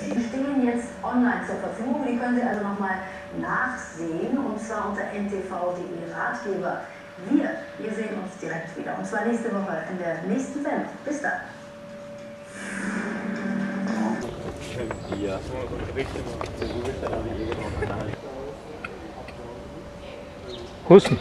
Die stehen jetzt online zur Verfügung, die können Sie also nochmal nachsehen und zwar unter ntv.de Ratgeber. Wir, wir sehen uns direkt wieder und zwar nächste Woche in der nächsten Sendung. Bis dann. Ja. Husten.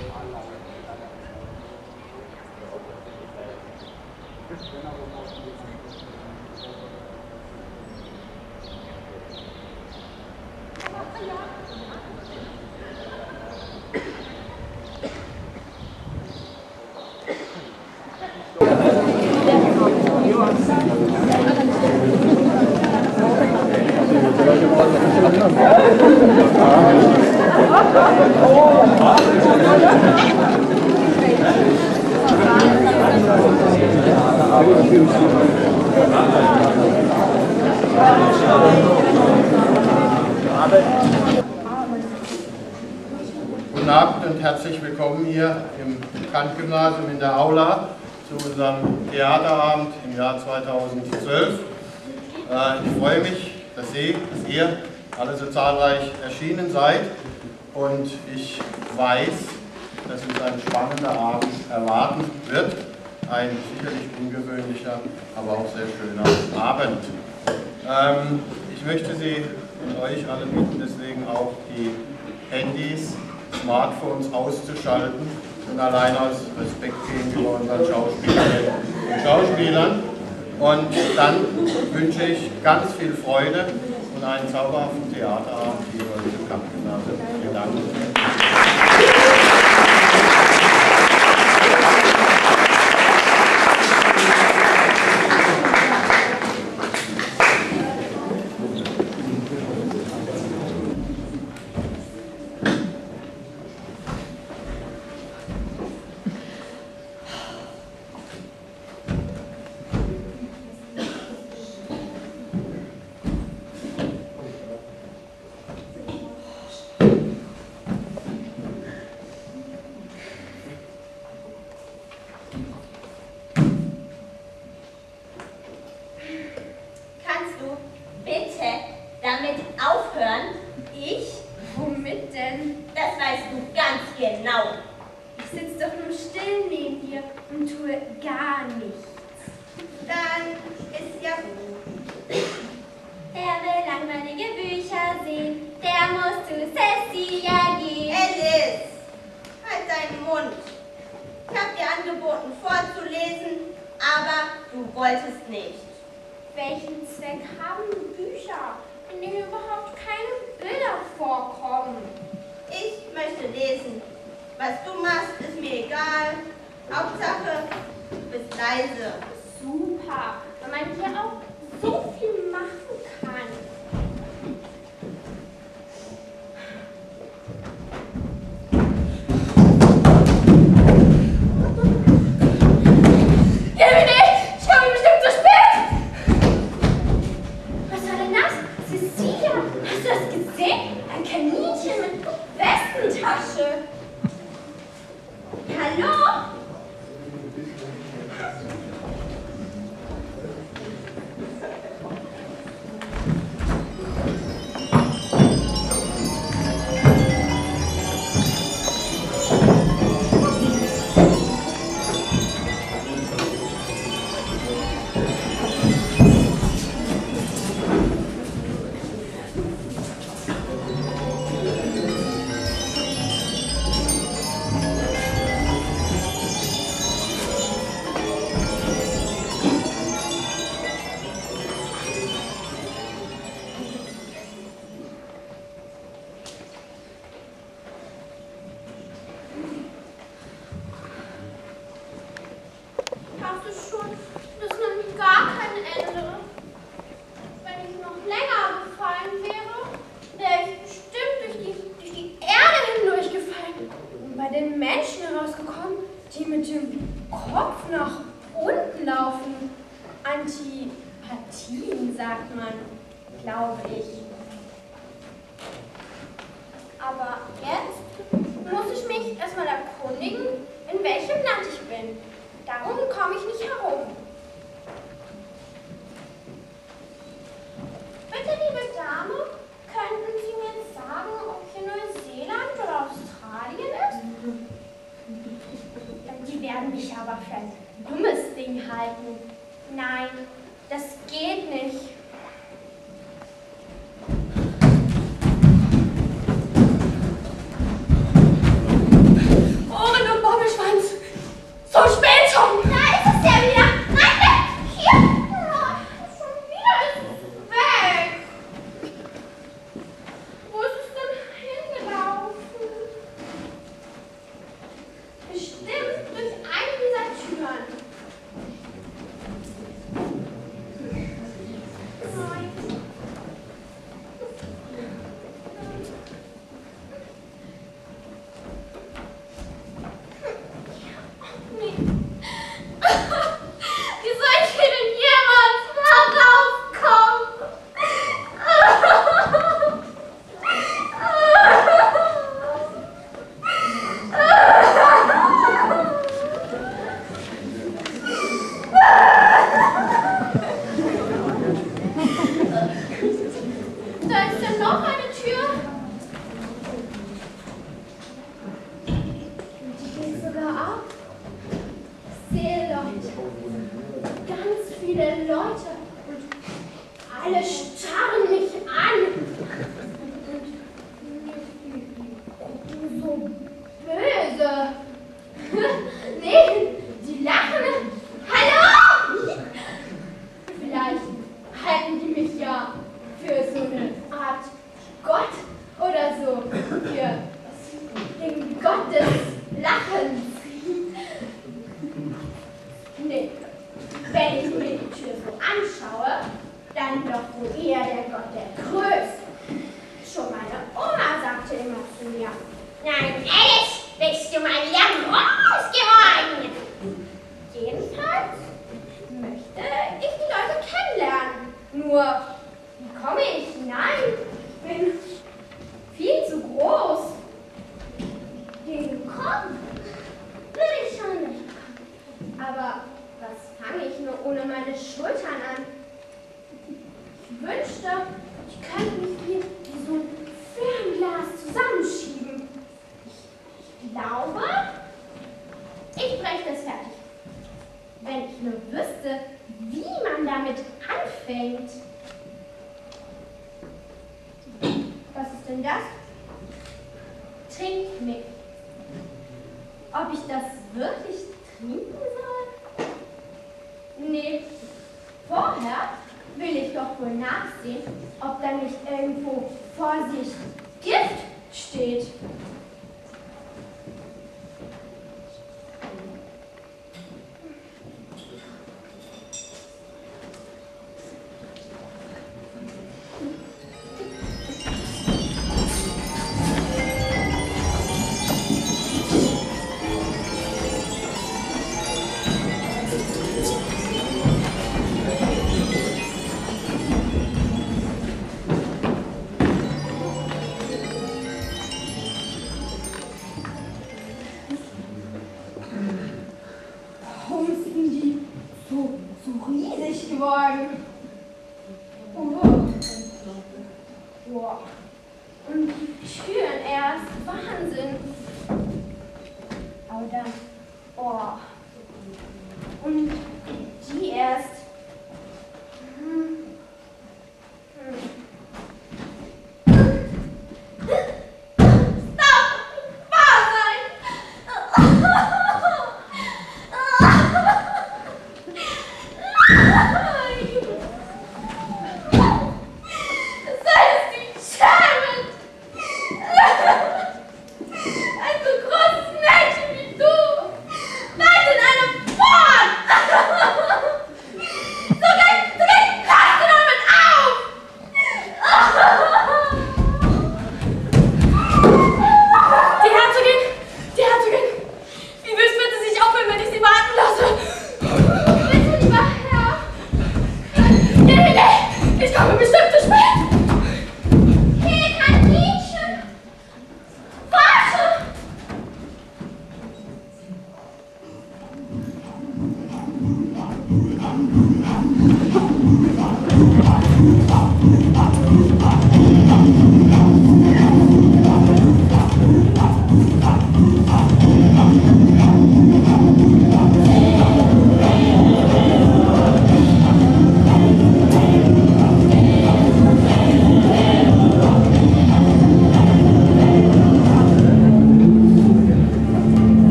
zauberhaften Theater Aber du wolltest nicht. Welchen Zweck haben Bücher, in denen überhaupt keine Bilder vorkommen? Ich möchte lesen. Was du machst, ist mir egal. Hauptsache, du bist leise. Super, wenn man hier auch so viel machen kann. die so, so riesig geworden. Boah. Und die spüren erst Wahnsinn. Aber dann, boah. Und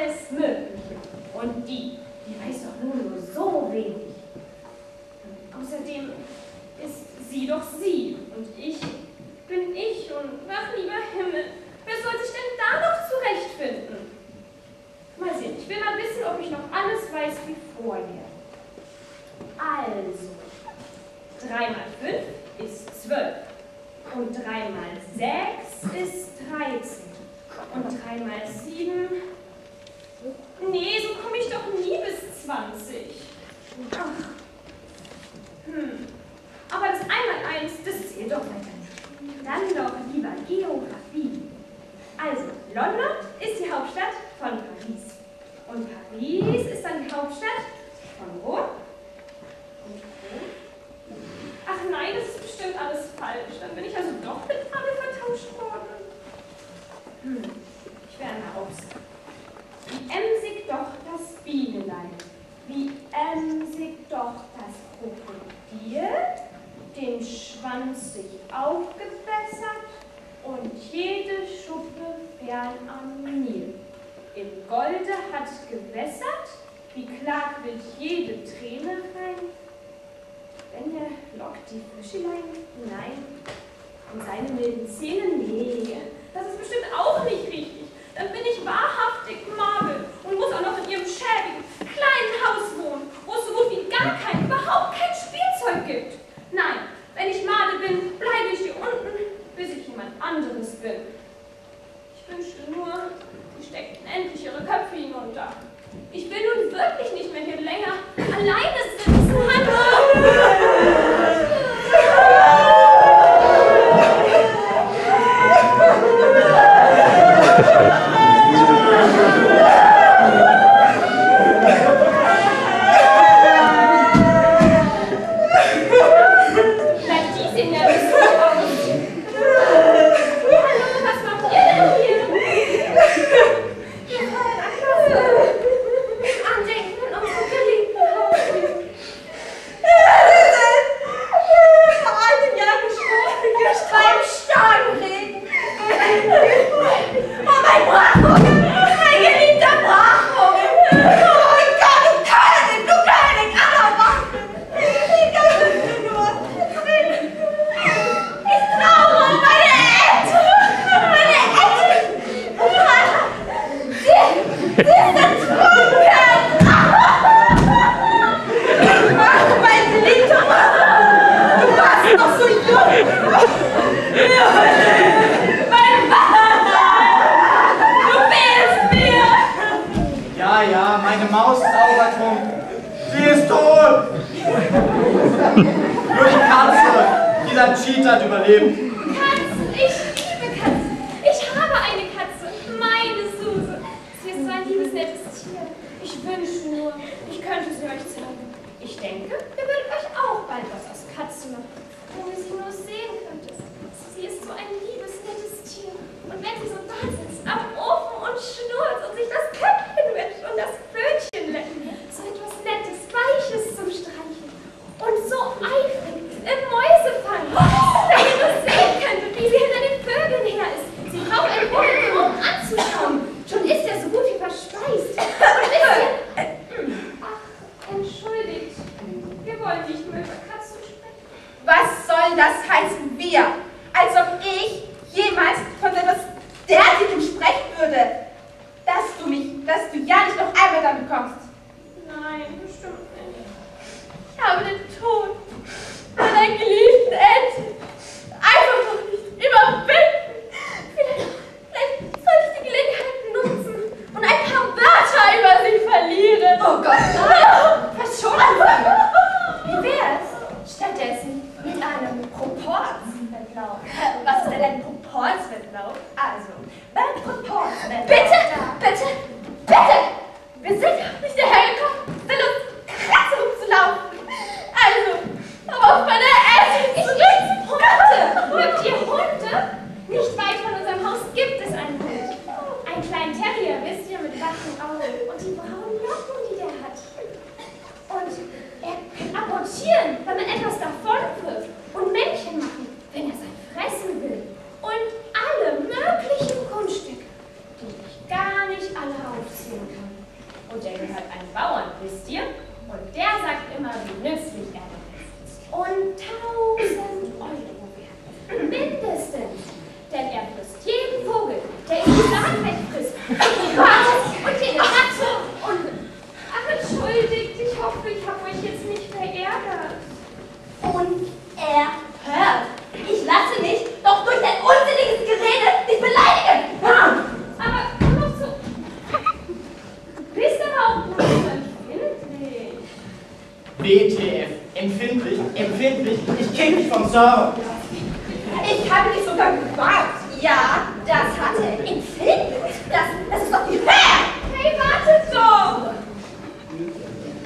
alles Mögliche. Und die, die weiß doch nur, nur so wenig. Außerdem ist sie doch sie und ich bin ich und ach lieber Himmel, wer soll sich denn da noch zurechtfinden? Mal sehen, ich will mal wissen, ob ich noch alles weiß wie vorher. Also, 3 mal 5 ist 12 und 3 mal 6 ist 13 und 3 mal 7 Nee, so komme ich doch nie bis 20. Ach. Hm. Aber das Einmaleins, das zählt doch weiter nicht. Dann doch lieber Geografie. Also, London ist die Hauptstadt von Paris. Und Paris ist dann die Hauptstadt von Rom. Und Rom? Ach nein, das ist bestimmt alles falsch. Dann bin ich also doch mit Farbe vertauscht worden. Hm, ich werde mal aufsagen. Wie emsig doch das Bienelein, wie emsig doch das Krokodil, den Schwanz sich aufgebessert und jede Schuppe fern am Nil. Im Golde hat gewässert, wie klagwild jede Träne rein. Wenn er lockt die Fischelein hinein in seine milden Zähne, nee, das ist bestimmt auch nicht richtig. Dann bin ich wahrhaftig Marvel und muss auch noch in ihrem schäbigen, kleinen Haus wohnen, wo es so gut wie gar kein, überhaupt kein Spielzeug gibt. Nein, wenn ich Marvel bin, bleibe ich hier unten, bis ich jemand anderes bin. Ich wünschte nur, sie steckten endlich ihre Köpfe hinunter. Ich will nun wirklich nicht mehr hier länger alleine sitzen. Bleib Mein Mann, du fehlst mir. Ja, ja, meine Maus ist ertrunken. Sie ist tot! Nur die Katze, dieser Cheat hat überlebt.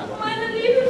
Ach, meine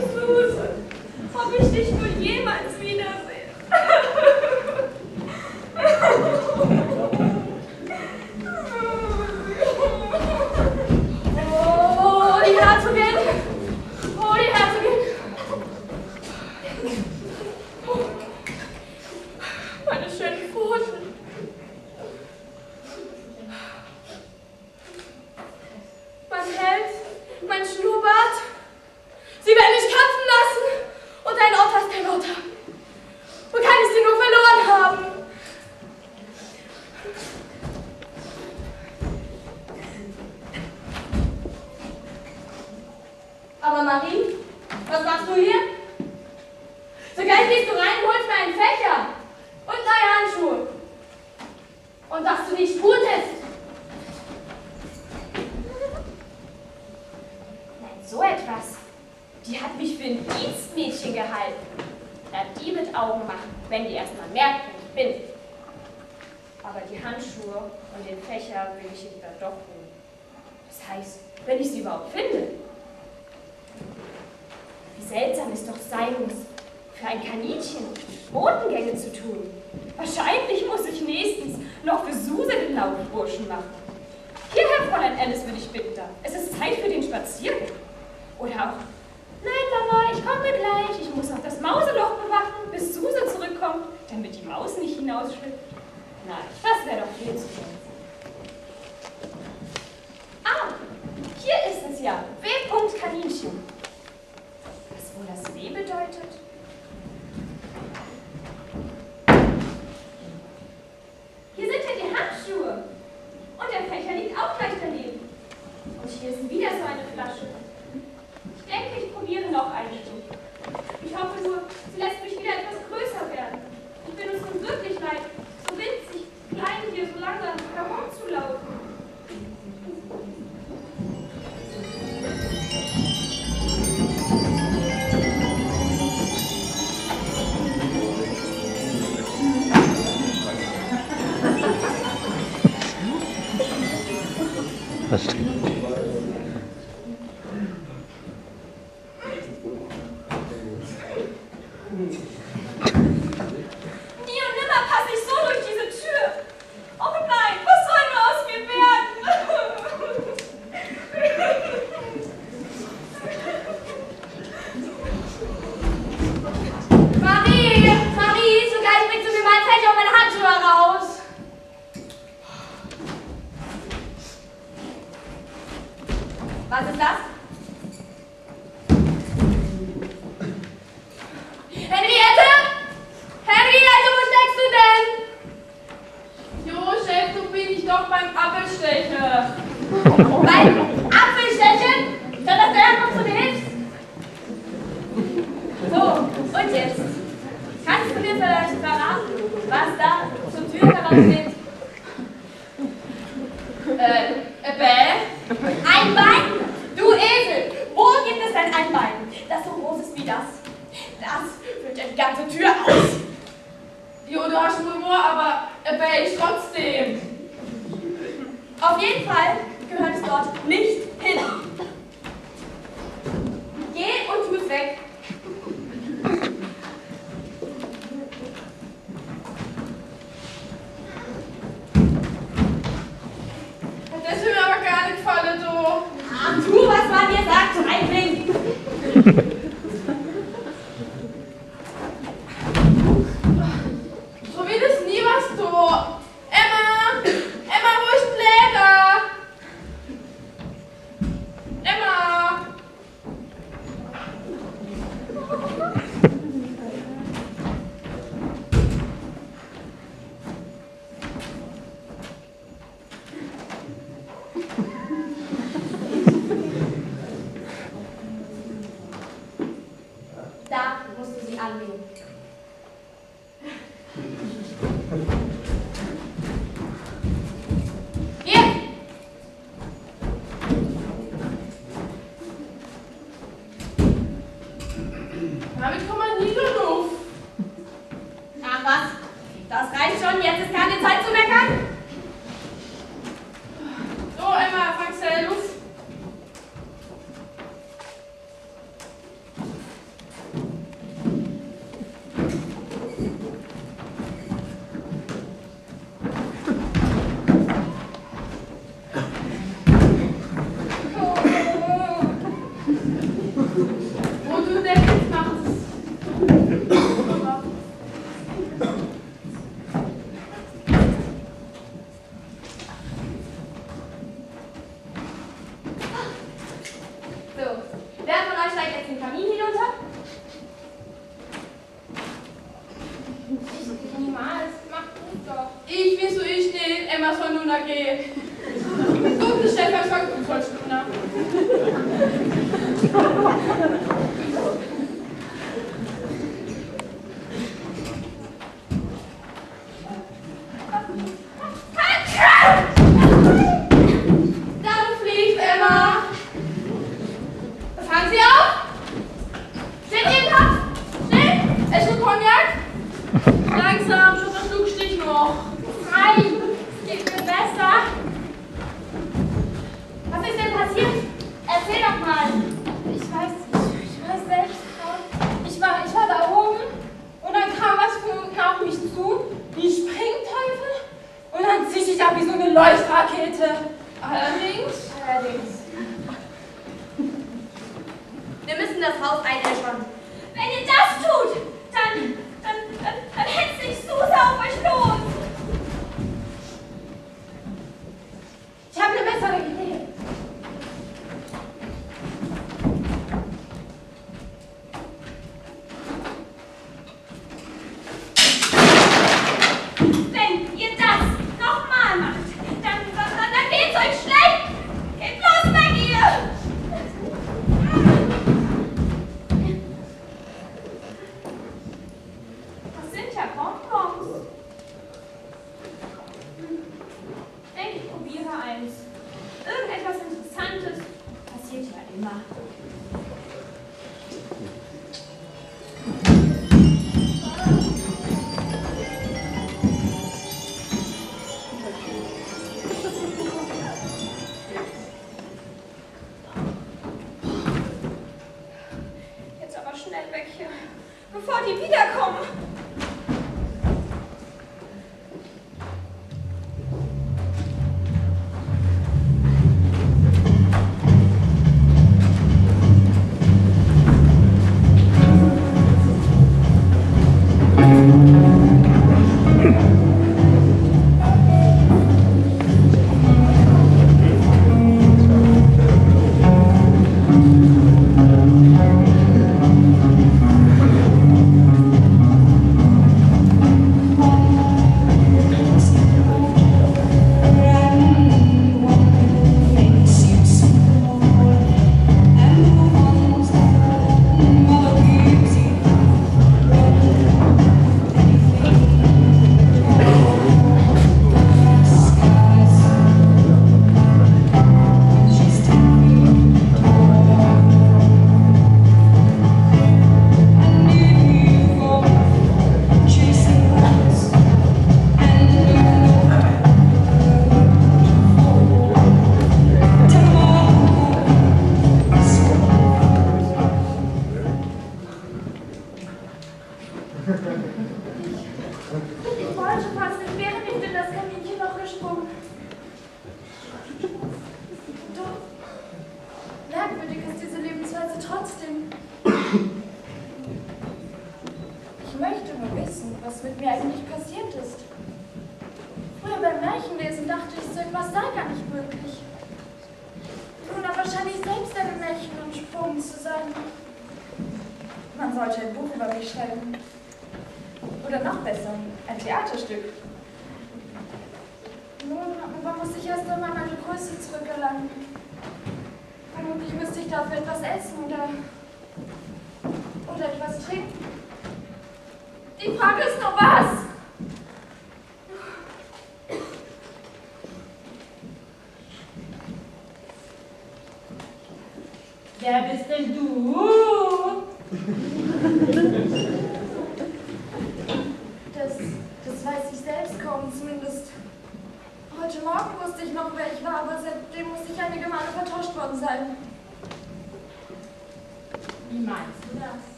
Was ist das?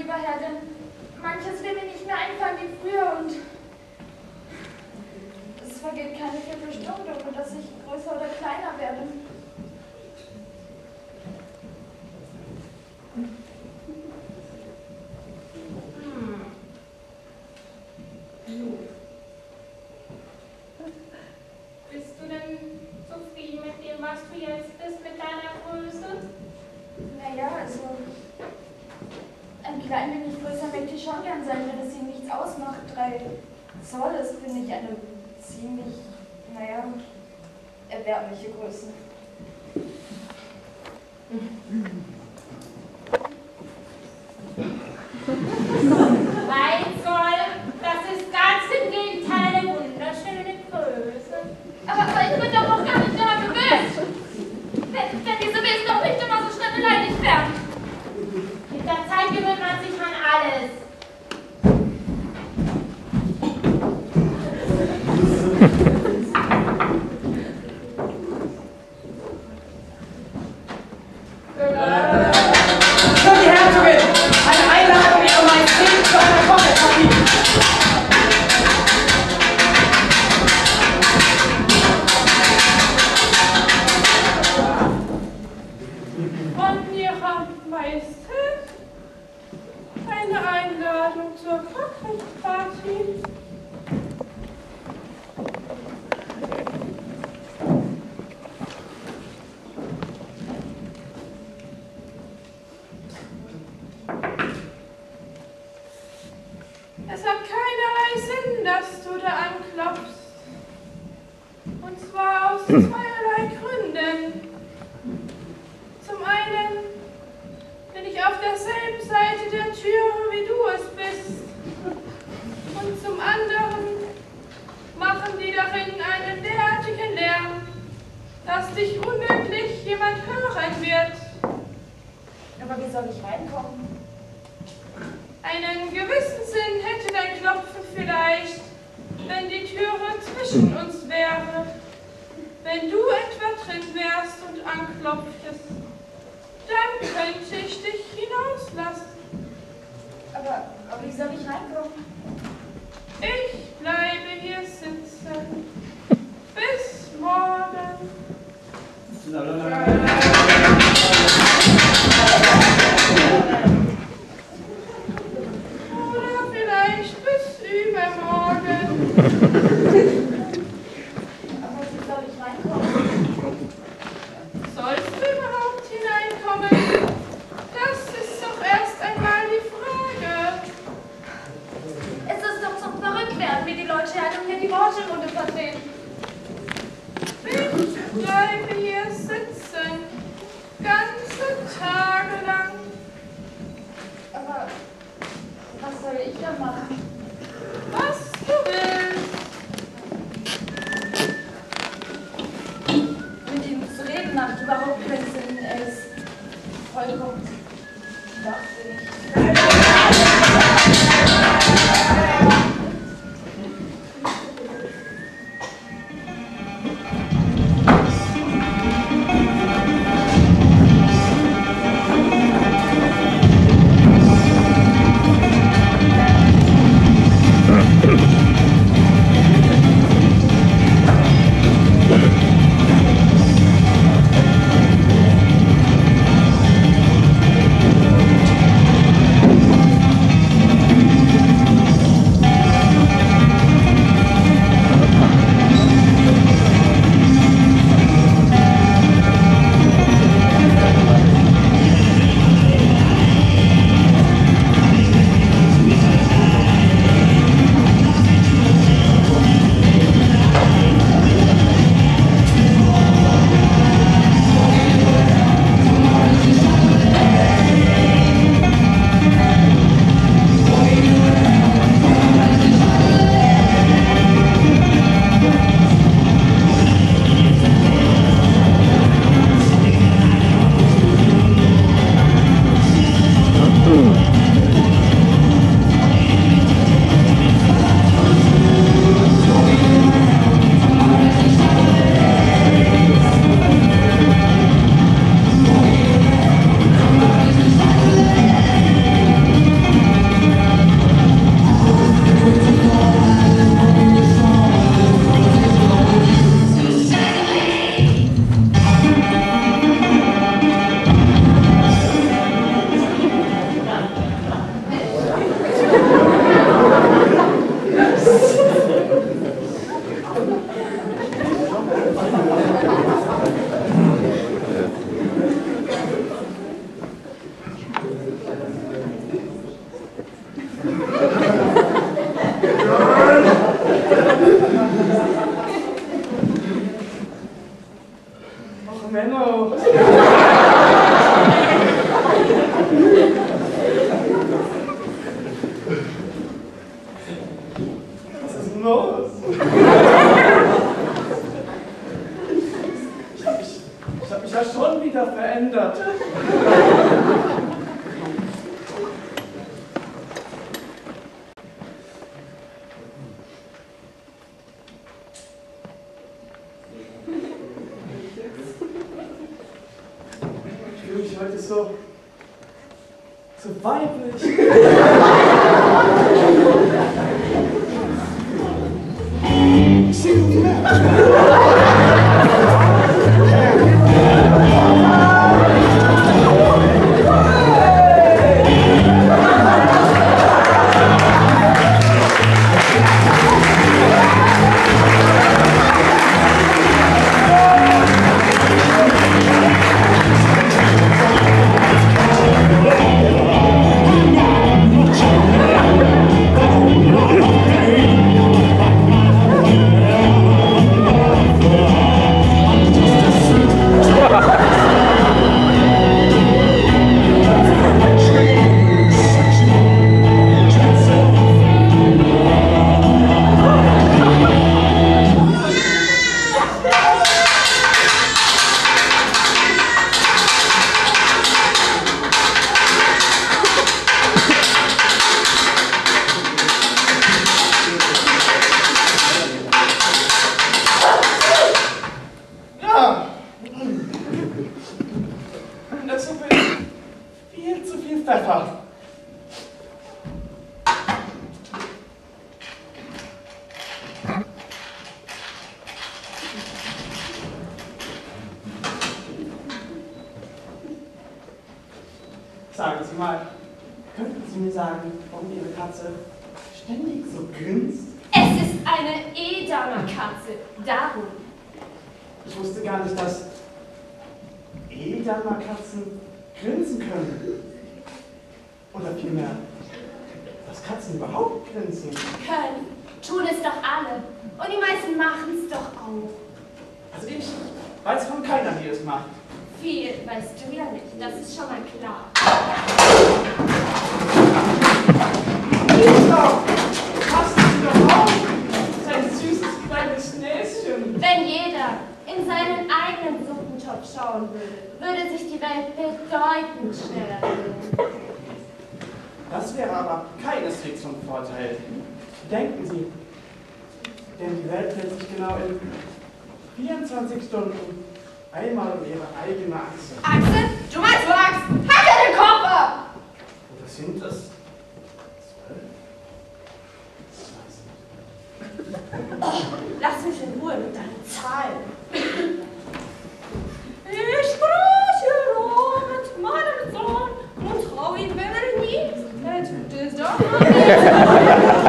lieber Herr, denn manches will mir nicht mehr einfallen wie früher und es vergeht keine Viertelstunde, ohne dass ich größer oder kleiner werde. Was Axel, du meinst du Axt. Hack ja den Kopf ab! Was sind das? Zwölf? Oh, lass mich in Ruhe mit deinen Zahlen. Ich spreche nur mit meinem Sohn und traue ihm, wenn er nicht doch dieser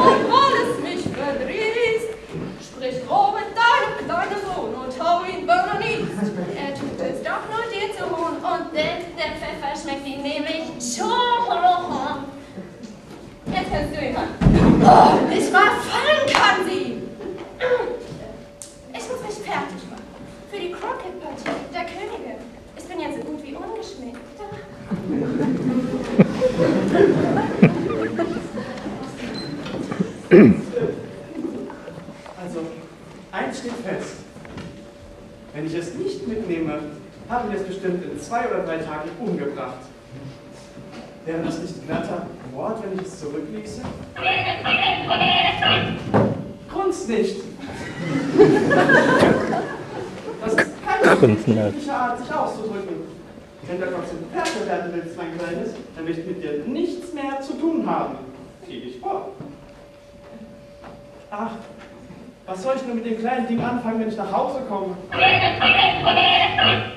können wir nicht nach Hause komme.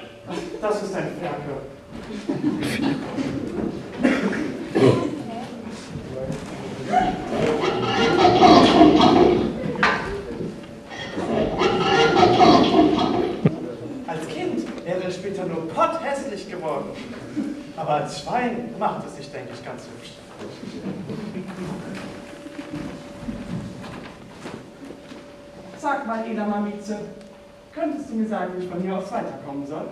mir sagen, wie ich von hier aus weiterkommen soll?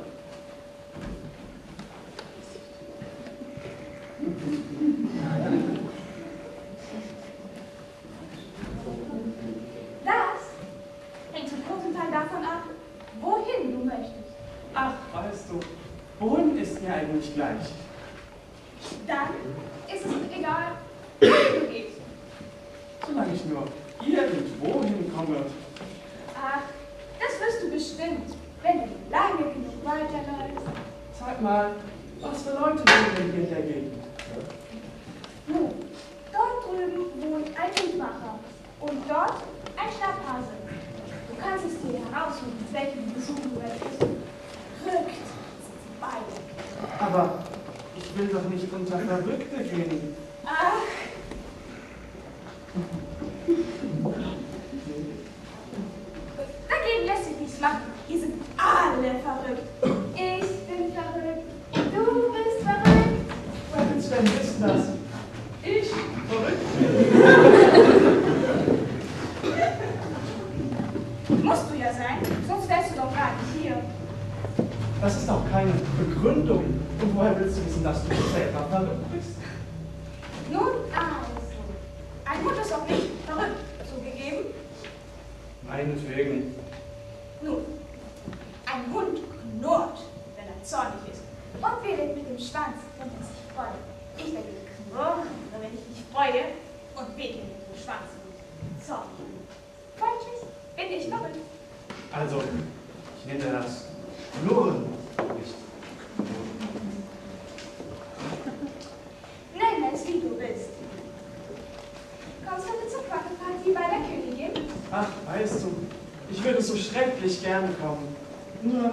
Sternen kommen. Nur,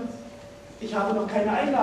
ich habe noch keine Einladung.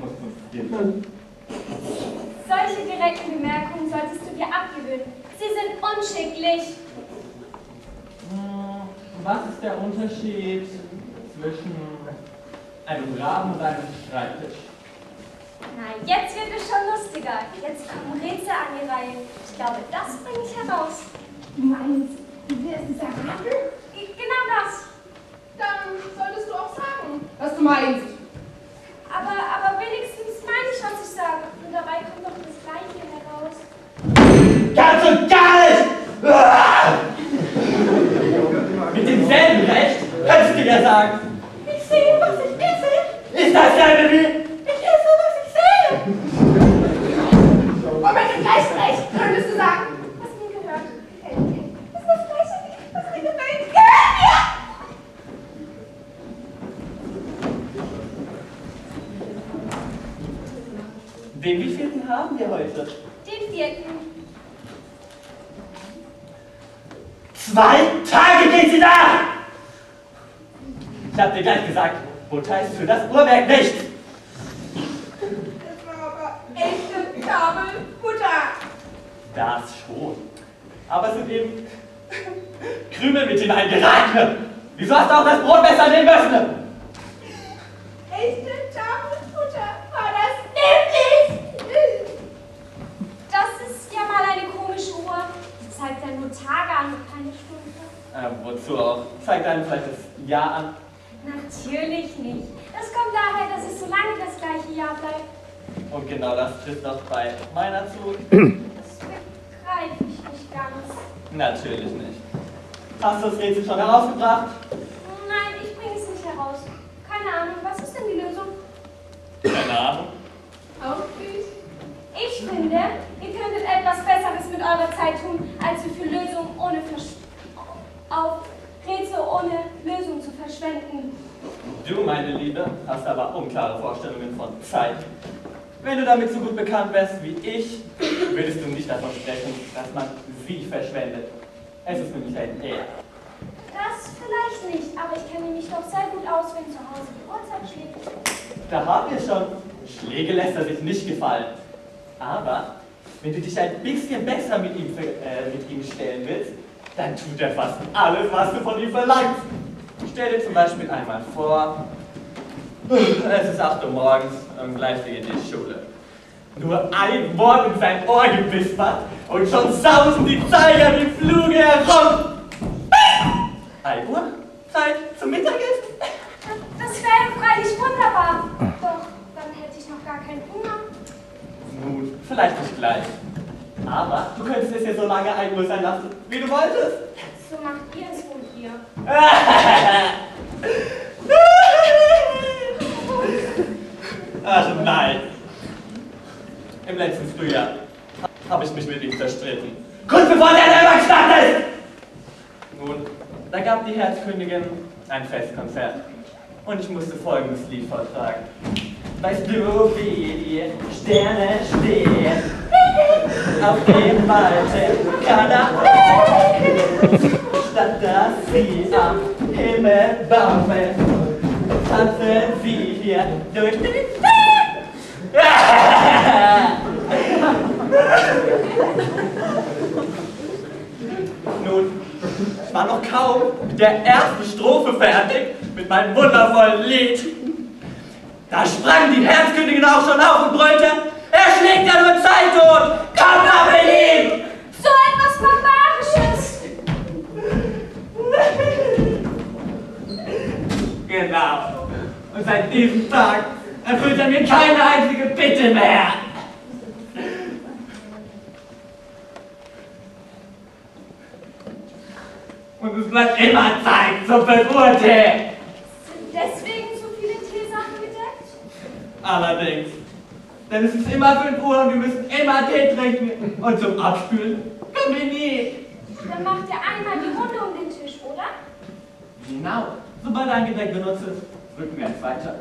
Musst uns geben. Solche direkten Bemerkungen solltest du dir abgewöhnen. Sie sind unschicklich. Hm, Was ist der Unterschied zwischen einem Raben und einem Schreibtisch? Na, jetzt wird es schon lustiger. Jetzt kommen Rätsel an die Reihe. Ich glaube, das bringe ich heraus. Du meinst, wer ist dieser Ratten? Genau das. Dann solltest du auch sagen, was du meinst. Aber, aber wenigstens meine ich, was ich sage. Und dabei kommt doch das Gleiche heraus. Ganz und gar nicht! Mit demselben Recht könntest du ja sagen, Ich sehe, was ich esse. ist dasselbe wie Ich esse, was ich sehe. Und mit dem gleichen Recht könntest du sagen, was mir gehört, gefällt mir. Ist das gleiche wie, was mir gefällt, gefällt mir. Den wievielten haben wir heute? Den vierten. Zwei Tage geht sie da! Ich hab dir gleich gesagt, Butter ist für das Uhrwerk nicht! Das war aber echte Kabelbutter. Das schon. Aber es sind eben Krümel mit hineingeraten. Wieso hast du auch das Brotmesser nehmen müssen? Echte Kabelbutter war das nämlich. Das ist ja mal eine komische Uhr. Die zeigt ja nur Tage an, keine Stunden. Äh, wozu auch? Zeigt einem vielleicht das Jahr an. Natürlich nicht. Das kommt daher, dass es so lange das gleiche Jahr bleibt. Und genau das trifft auch bei meiner zu. Das begreife ich nicht ganz. Natürlich nicht. Hast du das Rätsel schon herausgebracht? Nein, ich bringe es nicht heraus. Keine Ahnung, was ist denn die Lösung? Keine Ahnung. Auch nicht. Ich finde, ihr könntet etwas Besseres mit eurer Zeit tun, als ihr für Lösungen ohne Versch auf Rätsel ohne Lösung zu verschwenden. Du, meine Liebe, hast aber unklare Vorstellungen von Zeit. Wenn du damit so gut bekannt wärst wie ich, würdest du nicht davon sprechen, dass man sie verschwendet. Es ist nämlich ein Er. Das vielleicht nicht, aber ich kenne mich doch sehr gut aus, wenn zu Hause Uhrzeit schlägt. Da haben wir schon. Schläge lässt er sich nicht gefallen. Aber wenn du dich ein bisschen besser mit ihm, äh, mit ihm stellen willst, dann tut er fast alles, was du von ihm verlangst. Stell dir zum Beispiel einmal vor, es ist 8 Uhr morgens und gleich beginnt die Schule. Nur ein Wort in sein Ohr gewispert und schon sausen die Zeiger wie Fluge herum. 1 Uhr? Zeit zum Mittagessen? Das wäre freilich wunderbar. Doch, dann hätte ich noch gar keinen Hunger. Nun, vielleicht nicht gleich. Aber du könntest es ja so lange 1 Uhr sein lassen, wie du wolltest. So macht ihr es wohl hier. Ach nein. Im letzten Frühjahr habe ich mich mit ihm zerstritten. Kurz bevor der selber gestartet ist! Nun, da gab die Herzkönigin ein Festkonzert. Und ich musste folgendes Lied vortragen. Weißt du, wie die Sterne stehen? Auf dem weiten Kanal. Statt dass sie am Himmel baumeln, tanzen sie hier durch den Nun, ich war noch kaum mit der ersten Strophe fertig, mit meinem wundervollen Lied. Da sprang die Herzkönigin auch schon auf und brüllte, er schlägt ja nur Zeit tot! Komm nach Berlin! So etwas Barbarisches! Genau. Und seit diesem Tag erfüllt er mir keine einzige Bitte mehr. Und es bleibt immer Zeit zum Beurteilen. Sind deswegen so viele Teesachen gedeckt? Allerdings. Denn es ist immer 5 Uhr und wir müssen immer Tee trinken. Und zum Abspülen kommen wir nie. Dann macht ihr einmal die Runde um den Tisch, oder? Genau. Sobald ein Getränk benutzt ist, rücken wir eins weiter.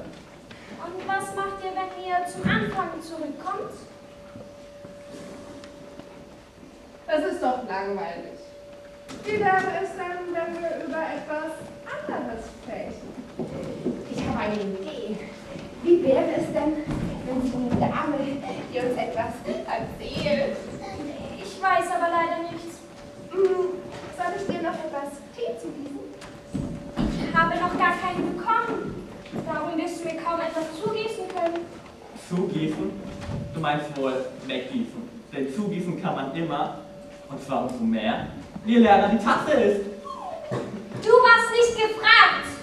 Und was macht ihr, wenn ihr zum Anfang zurückkommt? Das ist doch langweilig. Wie wäre es denn, wenn wir über etwas anderes sprechen? Ich habe eine Idee. Wie wäre es denn, wenn so eine Dame, die uns etwas erzählt? Ich weiß aber leider nichts. Hm, Soll ich dir noch etwas Tee zugießen? Ich habe noch gar keinen bekommen. Darum wirst du mir kaum etwas zugießen können. Zugießen? Du meinst wohl weggießen. Denn zugießen kann man immer. Und zwar umso mehr, je leerer die Tasse ist. Du warst nicht gefragt.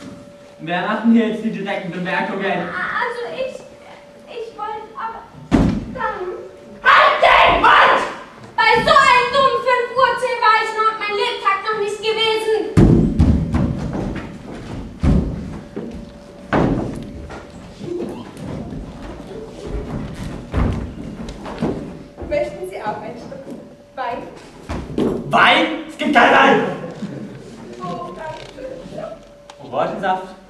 Wer macht denn hier jetzt die direkten Bemerkungen? Also ich, ich wollte aber dann... Halt den Mund! Bei so einem dummen 5 Uhr Tee war ich noch mein Lebtag noch nicht gewesen. Möchten Sie auch ein Stück Wein? Wein? Es gibt keinen Wein! Oh, danke. Orangensaft?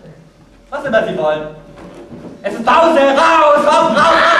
Was immer Sie wollen. Es ist Pause! Raus! Raus! Raus! Raus!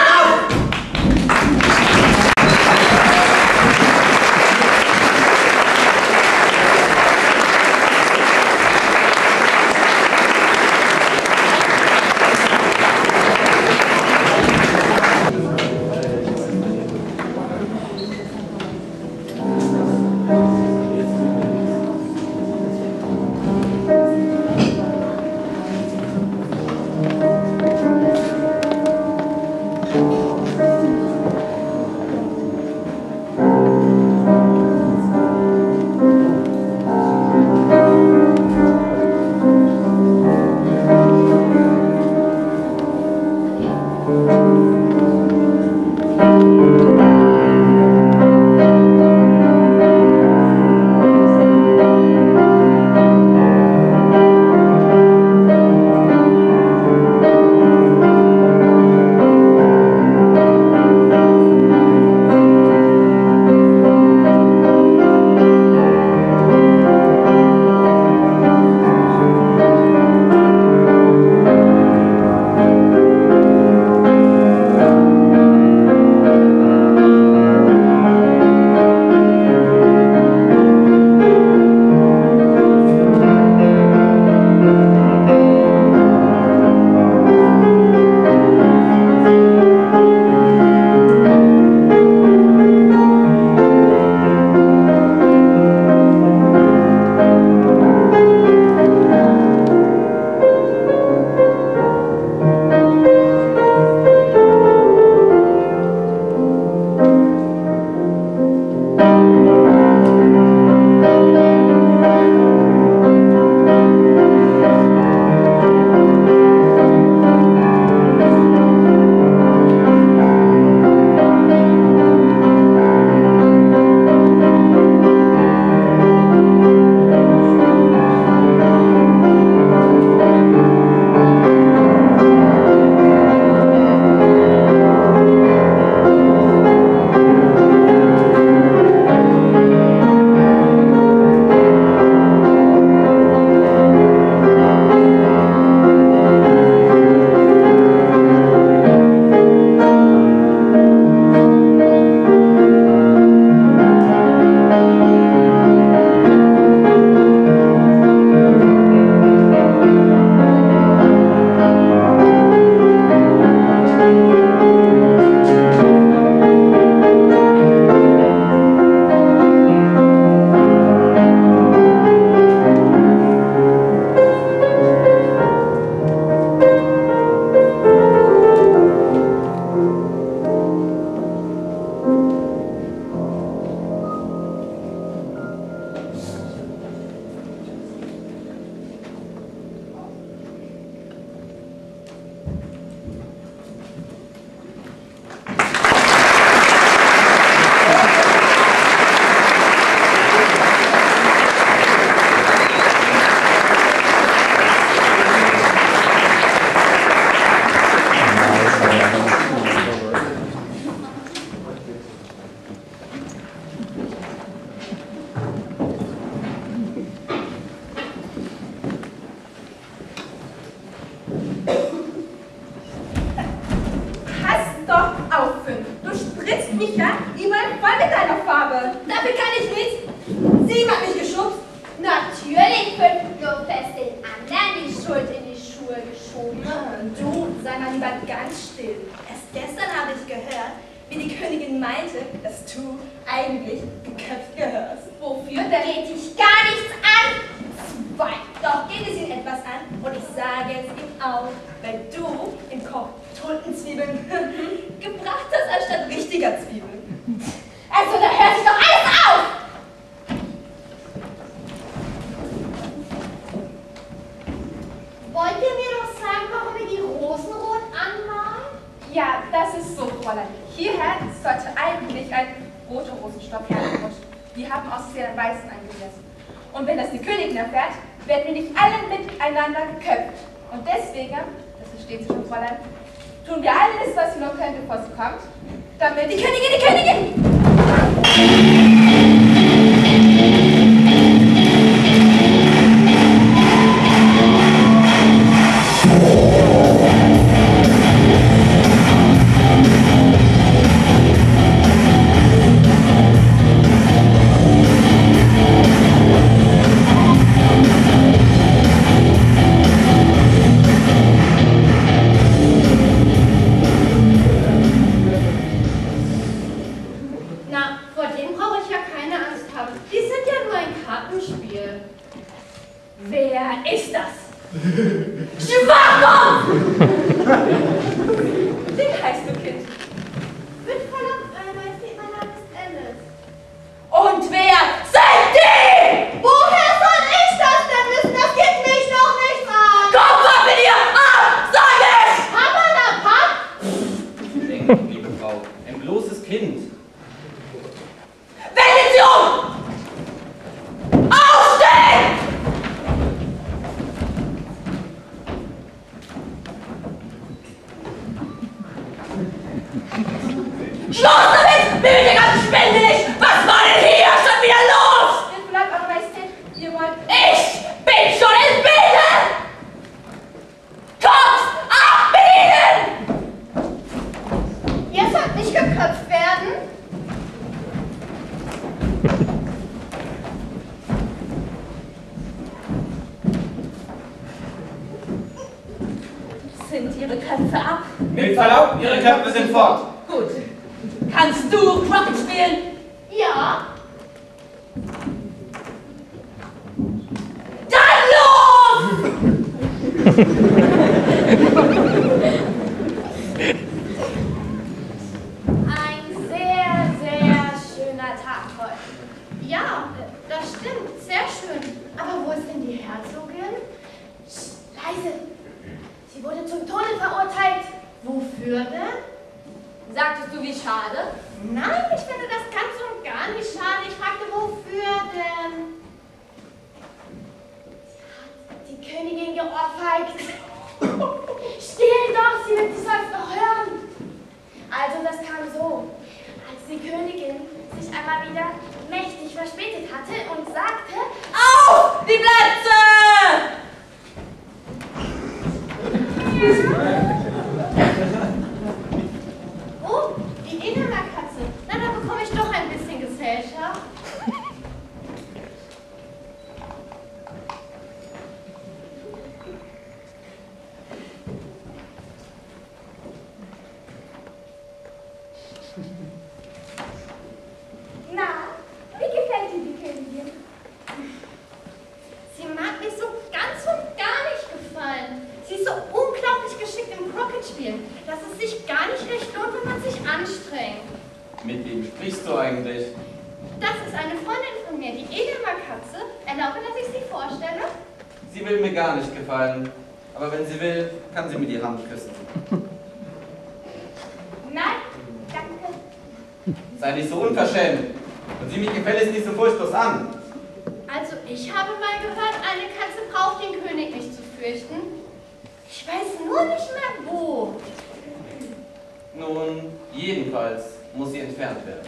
Personen, jedenfalls muss sie entfernt werden.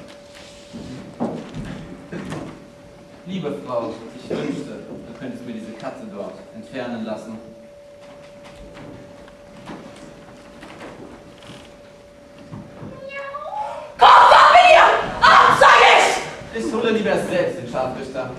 Liebe Frau, ich wünschte, du könntest mir diese Katze dort entfernen lassen. Komm, sag mir! Ab, sag ich! Ich hole lieber selbst den Scharfrichter.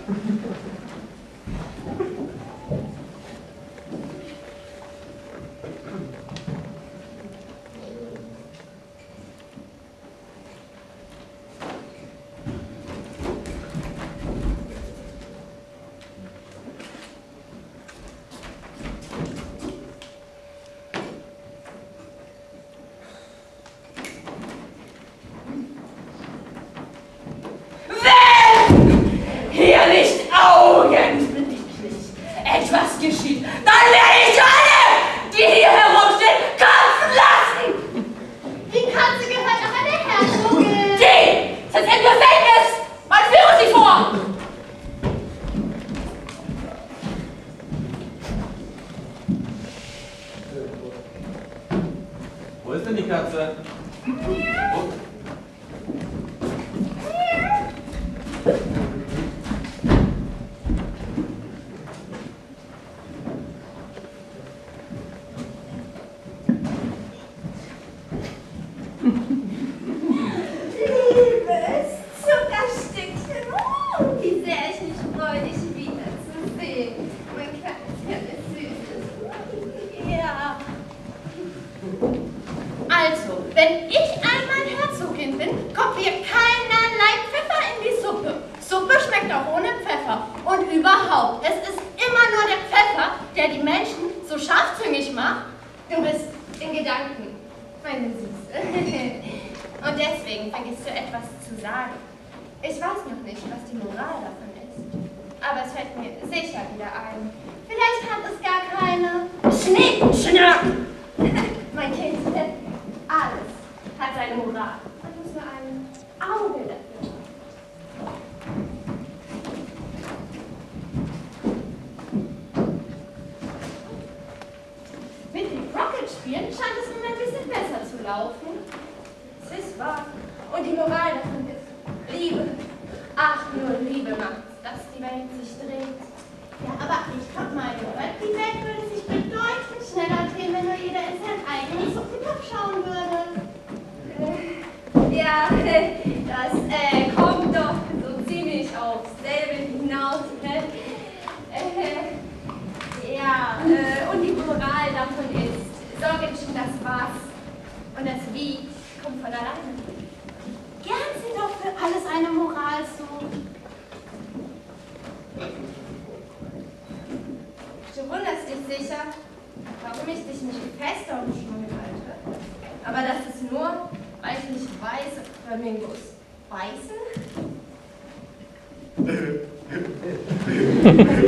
sorgen schon das Was und das Wie kommt von alleine. Gern sind doch für alles eine Moral suchen. Du wunderst dich sicher, warum ich dich nicht fester und Schnur halte. Aber das ist nur, weil ich nicht weiß, Flamingos beißen.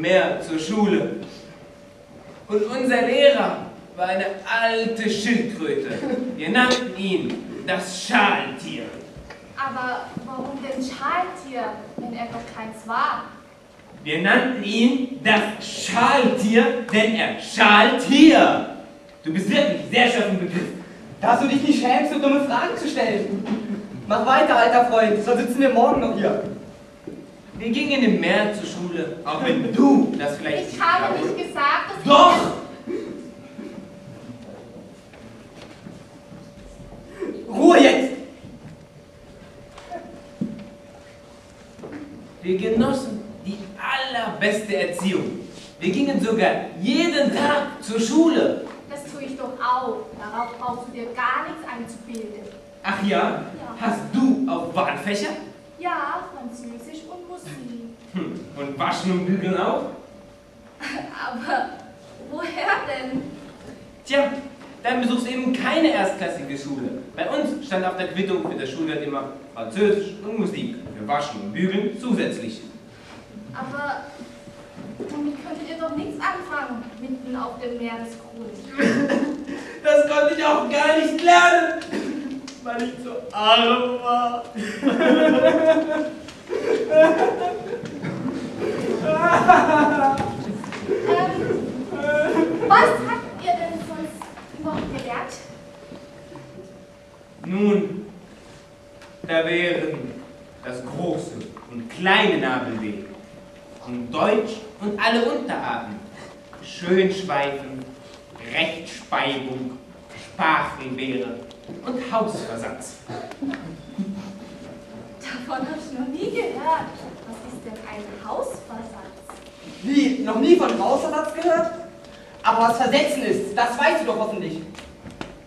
Meer zur Schule. Und unser Lehrer war eine alte Schildkröte. Wir nannten ihn das Schaltier. Aber warum denn Schaltier, wenn er doch keins war? Wir nannten ihn das Schaltier, denn er schalt hier. Du bist wirklich sehr schön im Begriff. Dass du dich nicht schämst, so dumme Fragen zu stellen. Mach weiter, alter Freund, sonst sitzen wir morgen noch hier. Wir gingen im Meer zur Schule, auch wenn du das vielleicht Ich habe nicht gesagt, dass Doch! Ruhe jetzt! Wir genossen die allerbeste Erziehung. Wir gingen sogar jeden Tag zur Schule. Das tue ich doch auch. Darauf brauchst du dir gar nichts einzubilden. Ach ja? Hast du auch Wahlfächer? Ja, Französisch und Musik. Hm. Und Waschen und Bügeln auch? Aber woher denn? Tja, dann besuchst du eben keine erstklassige Schule. Bei uns stand auf der Quittung für das Schulgeld immer Französisch und Musik. Für Waschen und Bügeln zusätzlich. Aber damit könntet ihr doch nichts anfangen, mitten auf dem Meeresgrund. Das konnte ich auch gar nicht lernen, weil ich so arm war. ähm, was habt ihr denn sonst noch gelernt? Nun, da wären das große und kleine Nabelweh. Und Deutsch und alle Unterarten. Schönschweifen, Rechtspeibung, Sprachrebeere und Hausversatz. Davon habe ich noch nie gehört. Was ist denn ein Hausversatz? Wie? Noch nie von Hausversatz gehört? Aber was Versetzen ist, das weißt du doch hoffentlich.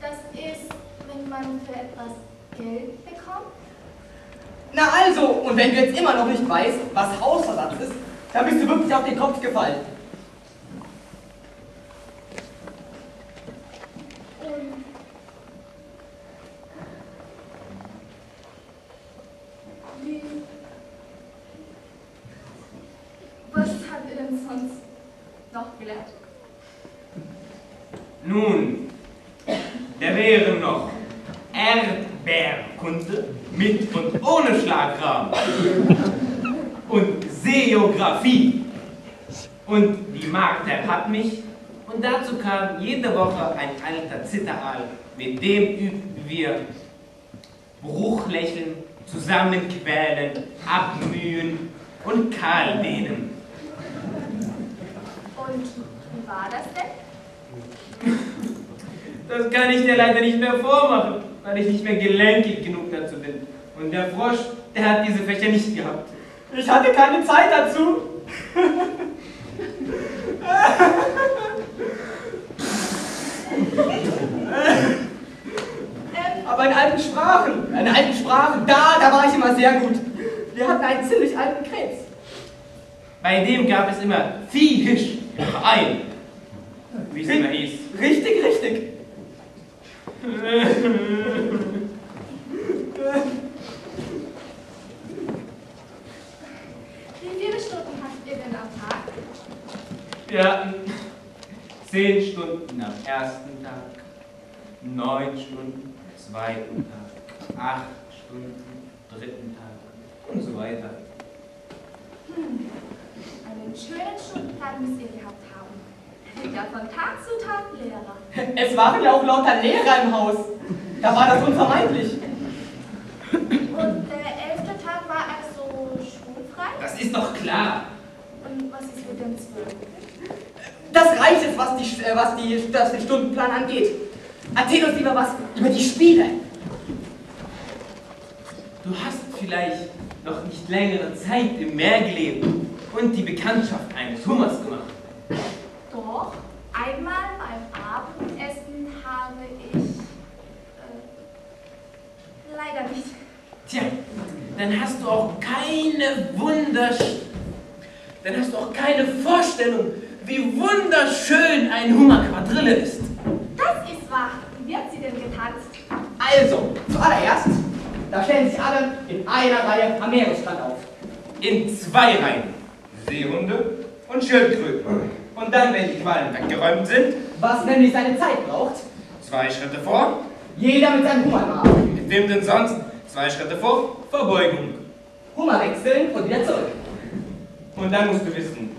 Das ist, wenn man für etwas Geld bekommt? Na also, und wenn du jetzt immer noch nicht weißt, was Hausversatz ist, dann bist du wirklich auf den Kopf gefallen. Und wie... Was habt ihr denn sonst noch gelernt? Nun, da wären noch Erdbeerkunde mit und ohne Schlagrahmen und Seeografie. Und die Magd hat mich und dazu kam jede Woche ein alter Zitteraal, mit dem übten wir Bruchlächeln, Zusammenquälen, Abmühen und Kahldehnen. Und wie war das denn? Das kann ich dir leider nicht mehr vormachen, weil ich nicht mehr gelenkig genug dazu bin. Und der Frosch, der hat diese Fächer nicht gehabt. Ich hatte keine Zeit dazu. Aber in alten Sprachen, in alten Sprachen, da, da war ich immer sehr gut. Wir hatten einen ziemlich alten Krebs. Bei dem gab es immer Viehhisch Verein. Wie es immer hieß. Richtig, richtig. Wie viele Stunden habt ihr denn am Tag? Wir hatten zehn Stunden am ersten Tag, neun Stunden am zweiten Tag, acht Stunden am dritten Tag und so weiter. Hm. Einen schönen Stundenplan müsst ihr gehabt haben. Ja, von Tag zu Tag Lehrer. Es waren ja auch lauter Lehrer im Haus. Da war das unvermeidlich. Und der elfte Tag war also schulfrei? Das ist doch klar. Und was ist mit dem zwölften? Das reicht jetzt, was, die, äh, was, die, was den Stundenplan angeht. Erzähl uns lieber was über die Spiele. Du hast vielleicht noch nicht längere Zeit im Meer gelebt und die Bekanntschaft eines Hummers gemacht. Doch, einmal beim Abendessen habe ich. Äh, leider nicht. Tja, dann hast du auch keine Wundersch... Dann hast du auch keine Vorstellung, wie wunderschön ein Hummerquadrille ist. Das ist wahr. Wie wird sie denn getanzt? Also, zuallererst, da stellen sich alle in einer Reihe am Meeresstrand auf. In zwei Reihen. Seehunde und Schildkröten. Und dann, wenn die Quallen weggeräumt sind, Was nämlich seine Zeit braucht, zwei Schritte vor. jeder mit seinem Hummer im Arm. Mit wem denn sonst? Zwei Schritte vor, Verbeugung. Hummer wechseln und wieder zurück. Und dann musst du wissen,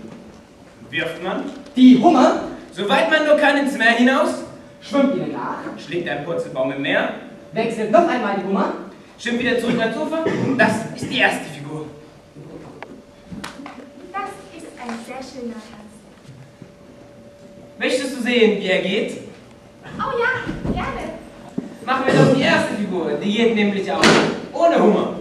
wirft man, Die Hummer soweit man nur kann, ins Meer hinaus, schwimmt ihnen nach, schlägt ein Purzelbaum im Meer, wechselt noch einmal die Hummer. schwimmt wieder zurück ans Ufer. Das ist die erste Figur. Das ist ein sehr schöner Tanz. Möchtest du sehen, wie er geht? Oh ja, gerne. Machen wir doch die erste Figur. Die geht nämlich auch ohne Hummer.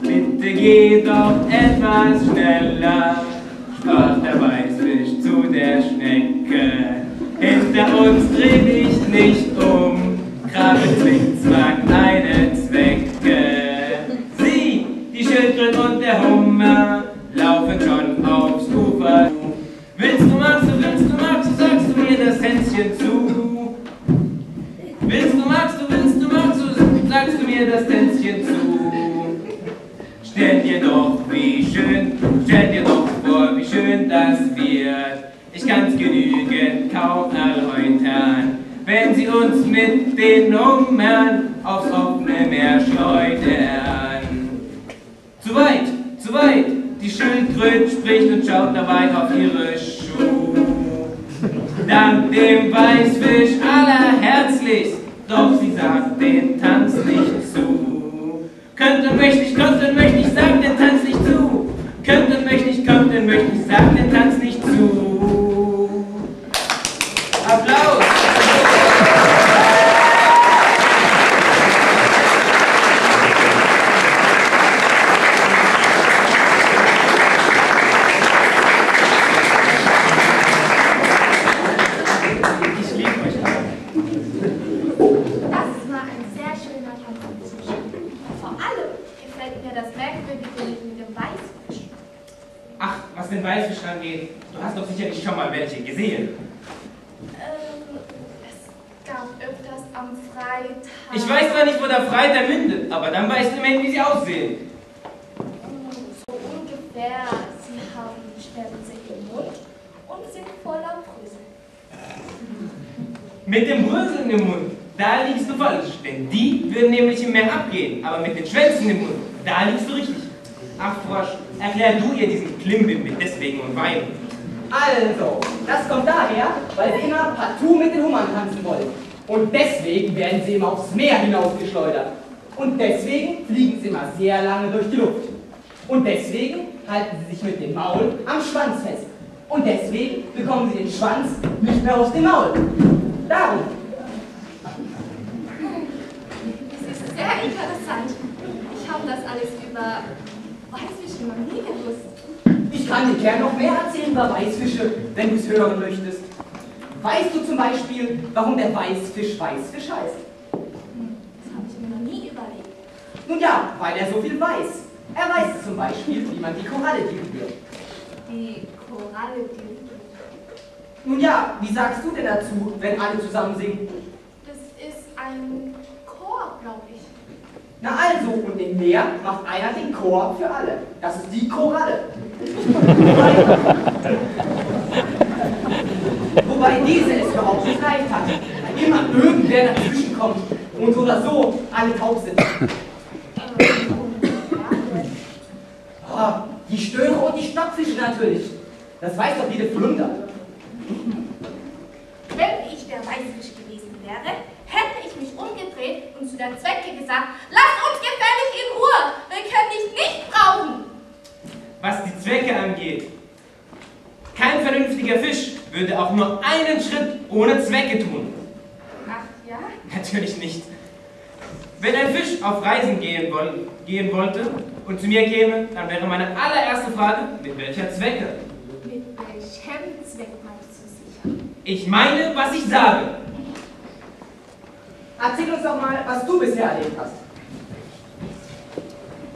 Bitte geh doch etwas schneller, sprach der Weißfisch zu der Schnecke. Hinter uns dreh dich nicht um, Krabbe zwingt zwang Wie sagst du denn dazu, wenn alle zusammen singen? Das ist ein Chor, glaube ich. Na also, und im Meer macht einer den Chor für alle. Das ist die Koralle. Wobei diese es überhaupt nicht leicht hat, weil immer irgendwer dazwischen kommt und so oder so alle taub sind. Ah, die Störe und die Stockfische natürlich. Das weiß doch jede Flunder. Wenn ich der Weißfisch gewesen wäre, hätte ich mich umgedreht und zu der Zwecke gesagt, lasst uns gefällig in Ruhe, wir können dich nicht brauchen. Was die Zwecke angeht, kein vernünftiger Fisch würde auch nur einen Schritt ohne Zwecke tun. Ach ja? Natürlich nicht. Wenn ein Fisch auf Reisen gehen, woll gehen wollte und zu mir käme, dann wäre meine allererste Frage, mit welcher Zwecke? Mit welchem Zweck meinst du sicher? Ich meine, was ich sage. Erzähl uns doch mal, was du bisher erlebt hast.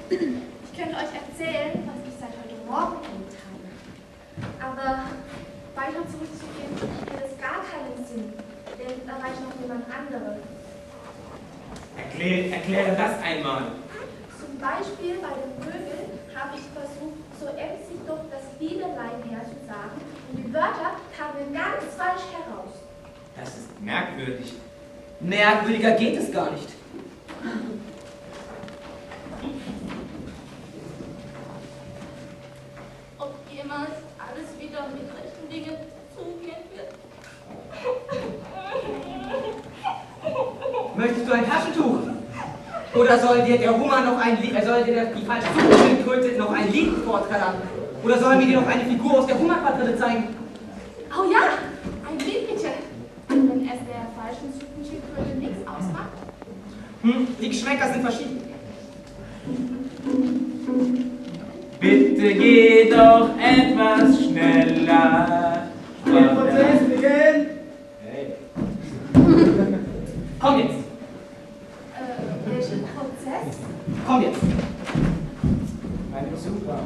Ich könnte euch erzählen, was ich seit heute Morgen erlebt habe. Aber weiter zurückzugehen, hätte es gar keinen Sinn, denn da war ich noch jemand anderes. Erklär, erkläre das einmal. Zum Beispiel bei den Vögeln habe ich versucht, so emsig doch das Bienenlein herzusagen und die Wörter kamen ganz falsch heraus. Das ist merkwürdig. Merkwürdiger geht es gar nicht. Ob jemals alles wieder mit rechten Dingen zugehen wird. Möchtest du ein Taschentuch? Oder soll dir der Hummer noch ein Lied, äh, soll dir die falsche Suppenschildkröte noch ein Lied vortragen? Oder sollen wir dir noch eine Figur aus der Hummerquadrille zeigen? Oh ja, ein Lied bitte. Wenn es der falschen Suppenschildkröte nichts ausmacht. Hm, die Geschmäcker sind verschieden. Bitte geh doch etwas schneller. Der Prozess beginnt. Hey. Komm jetzt, Äh, welchen Prozess? komm jetzt. Meine super.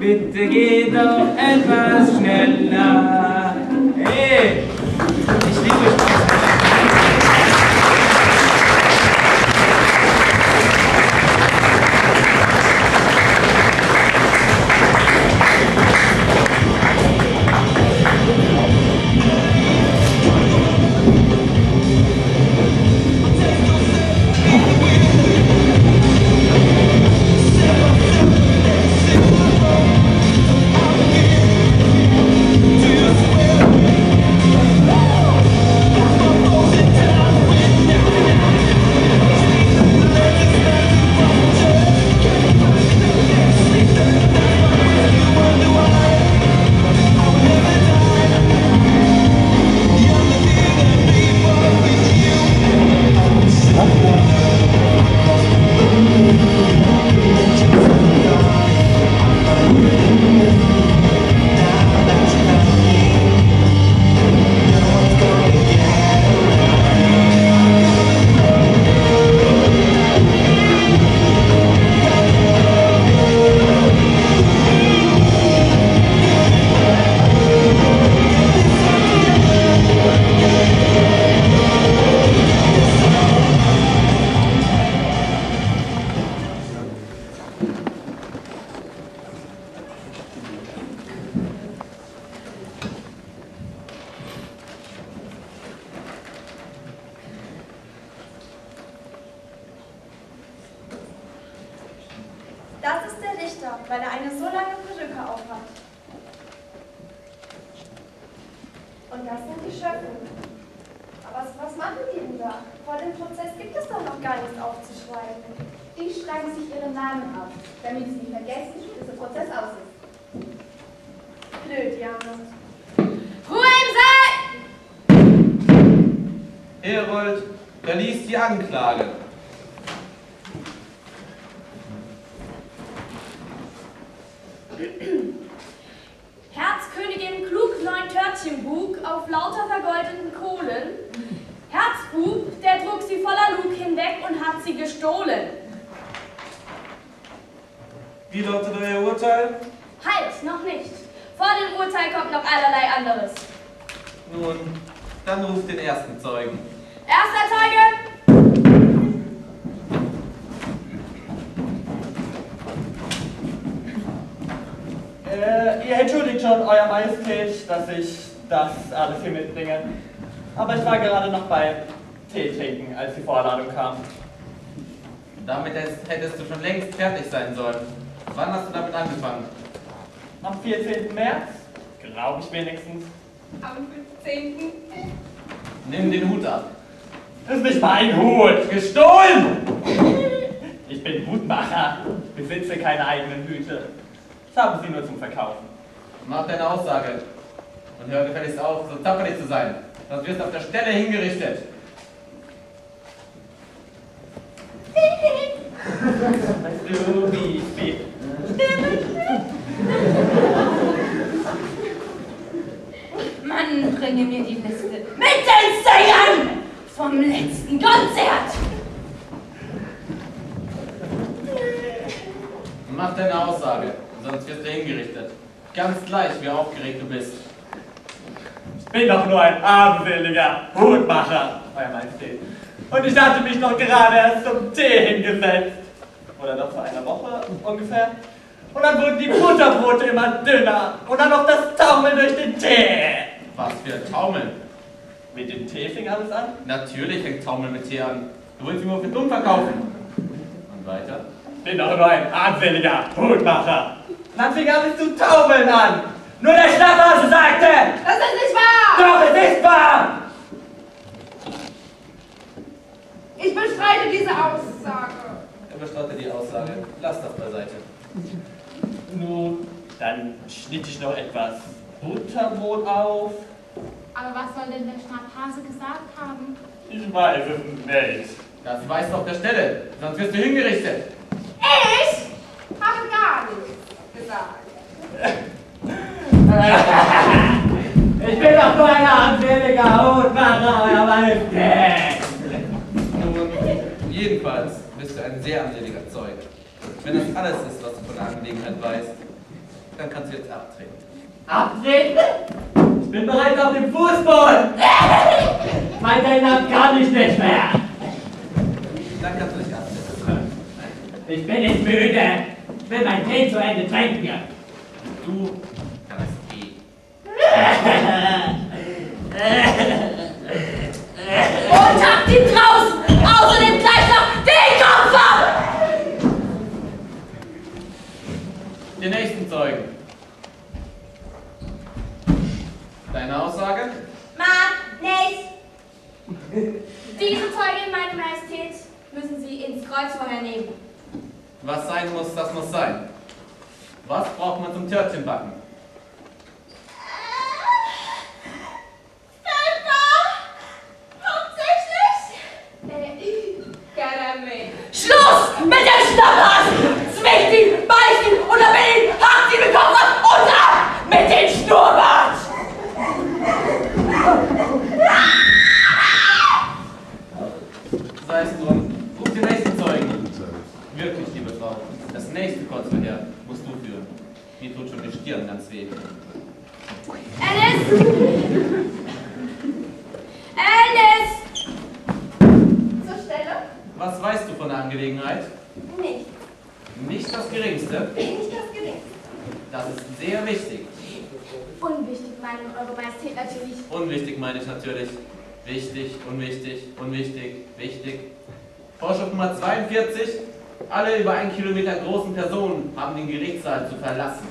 Bitte geh doch etwas schneller. Hey! Ich liebe euch. Du auf der Stelle hingerichtet. Weißt du, wie, wie? Mann, bringe mir die Liste mit den Sängern vom letzten Konzert. Mach deine Aussage, sonst wirst du hingerichtet. Ganz gleich, wie aufgeregt du bist. Bin doch nur ein armseliger Hutmacher, Euer Majestät. Und ich hatte mich doch gerade erst zum Tee hingesetzt. Oder doch vor einer Woche ungefähr. Und dann wurden die Butterbrote immer dünner. Und dann noch das Taumeln durch den Tee. Was für ein Taumeln. Mit dem Tee fing alles an? Natürlich fängt Taumeln mit Tee an. Du willst ihn nur für dumm verkaufen. Und weiter? Bin doch nur ein armseliger Hutmacher. Dann fing alles zu taumeln an. Nur der Schlafhase sagte, Das ist nicht wahr! doch, es ist wahr. Ich bestreite diese Aussage. Er bestreitet die Aussage. Lass das beiseite. Nun, dann schnitt ich noch etwas Butterbrot auf. Aber was soll denn der Schnapphase gesagt haben? Ich weiß es nicht. Das weißt du auf der Stelle, sonst wirst du hingerichtet. Ich habe gar nichts gesagt. Ich bin doch nur ein armseliger Hutmacher, Euer Majestät. Nun, jedenfalls bist du ein sehr ansehlicher Zeuge. Wenn das alles ist, was du von der Angelegenheit weißt, dann kannst du jetzt abtreten. Abtreten? Ich bin bereits auf dem Fußboden. Mein Erinnern kann ich nicht mehr. Dann kannst du dich abtreten. Ich bin nicht müde. Ich will mein Tee zu Ende trinken. Du. Und habt ihn draußen, außerdem gleich noch den Kopf ab! Den nächsten Zeugen. Deine Aussage? Mag nicht. Diese Zeugin, meine Majestät, müssen Sie ins Kreuzfeuer nehmen. Was sein muss, das muss sein. Was braucht man zum Törtchenbacken? Wirklich, liebe Frau, das nächste Kreuzverkehr musst du führen. Mir tut schon die Stirn ganz weh. Alice! Alice! Zur Stelle? Was weißt du von der Angelegenheit? Nicht. Nicht das Geringste. Nicht das Geringste. Das ist sehr wichtig. Unwichtig, meine Eure Majestät, natürlich. Unwichtig meine ich natürlich. Wichtig, unwichtig, unwichtig, wichtig. Vorschrift Nummer 42. Alle über einen Kilometer großen Personen haben den Gerichtssaal zu verlassen.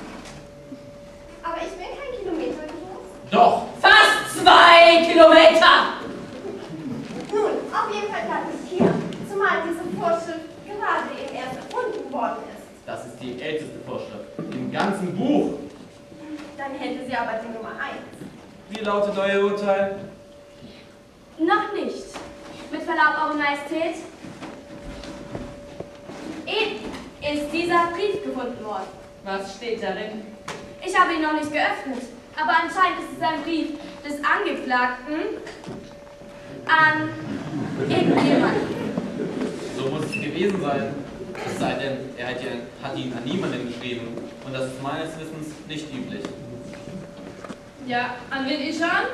Aber ich bin kein Kilometer groß. Doch! Fast zwei Kilometer! Nun, auf jeden Fall bleibe ich hier. Zumal diese Vorschrift gerade eben erst erfunden worden ist. Das ist die älteste Vorschrift im ganzen Buch. Dann hätte sie aber die Nummer 1. Wie lautet euer Urteil? Noch nicht. Mit Verlaub, Eure Majestät. Eben ist dieser Brief gefunden worden. Was steht darin? Ich habe ihn noch nicht geöffnet, aber anscheinend ist es ein Brief des Angeklagten an irgendjemanden. So muss es gewesen sein. Es sei denn, er hat, ja, hat ihn an niemanden geschrieben. Und das ist meines Wissens nicht üblich. Ja, an wen ich an?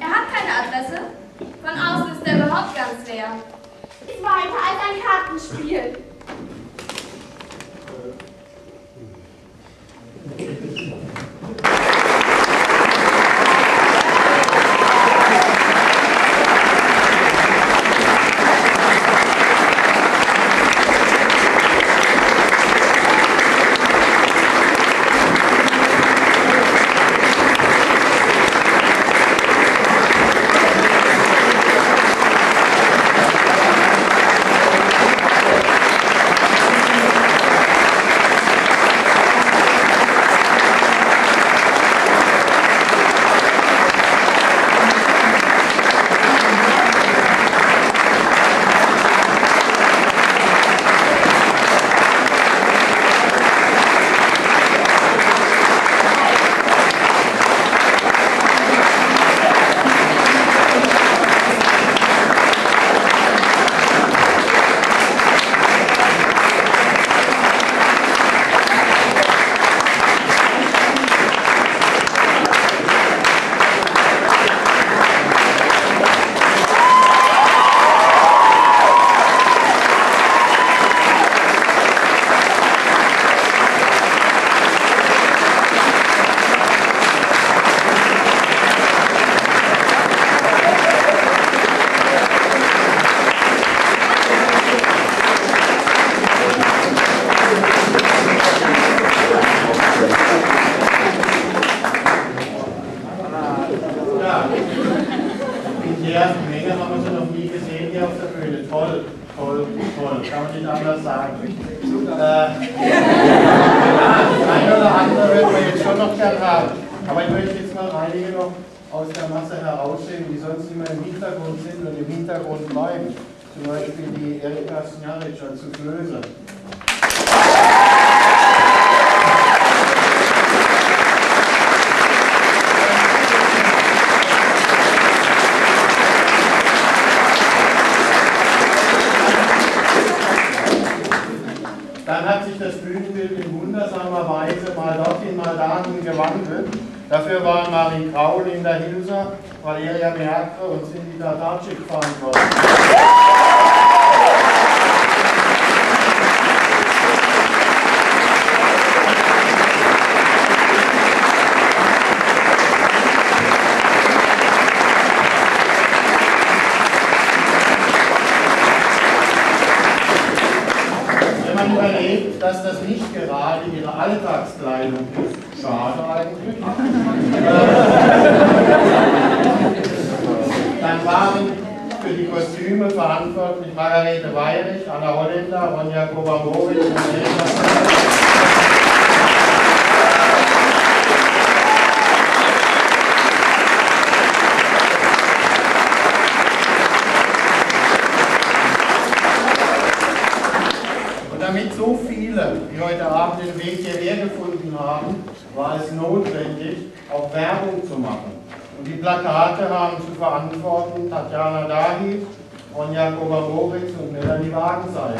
Er hat keine Adresse. Von außen ist er überhaupt ganz leer. Ist weiter als ein Kartenspiel. 違う。Valeria Merkel und Tatarczyk verantwortlich. Wenn man überlegt, dass das nicht gerade ihre Alltagskleidung ist, schade eigentlich, dann waren für die Kostüme verantwortlich Margarete Weirich, Ronja Kobamowitsch und Elsa Und damit so viele, die heute Abend den Weg hierher gefunden haben, war es notwendig, auch Werbung zu machen. Und die Plakate haben zu verantworten Tatjana Dahi, Ronja Kovamoritz und Melanie Wagenseil.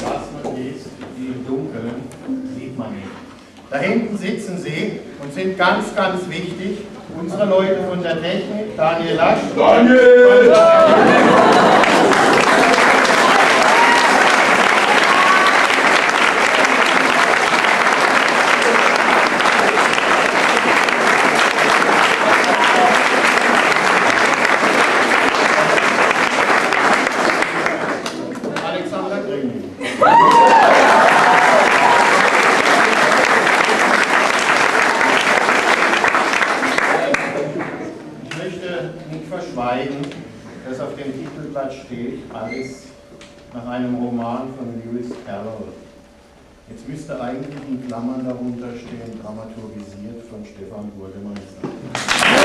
Was man liest, die im Dunkeln, sieht man nicht. Da hinten sitzen sie und sind ganz, ganz wichtig. Unsere Leute von der Technik, Daniel Lasch. Daniel! verschweigen, dass auf dem Titelblatt steht, alles nach einem Roman von Lewis Carroll. Jetzt müsste eigentlich in Klammern darunter stehen, dramaturgisiert von Stefan Burgemeister.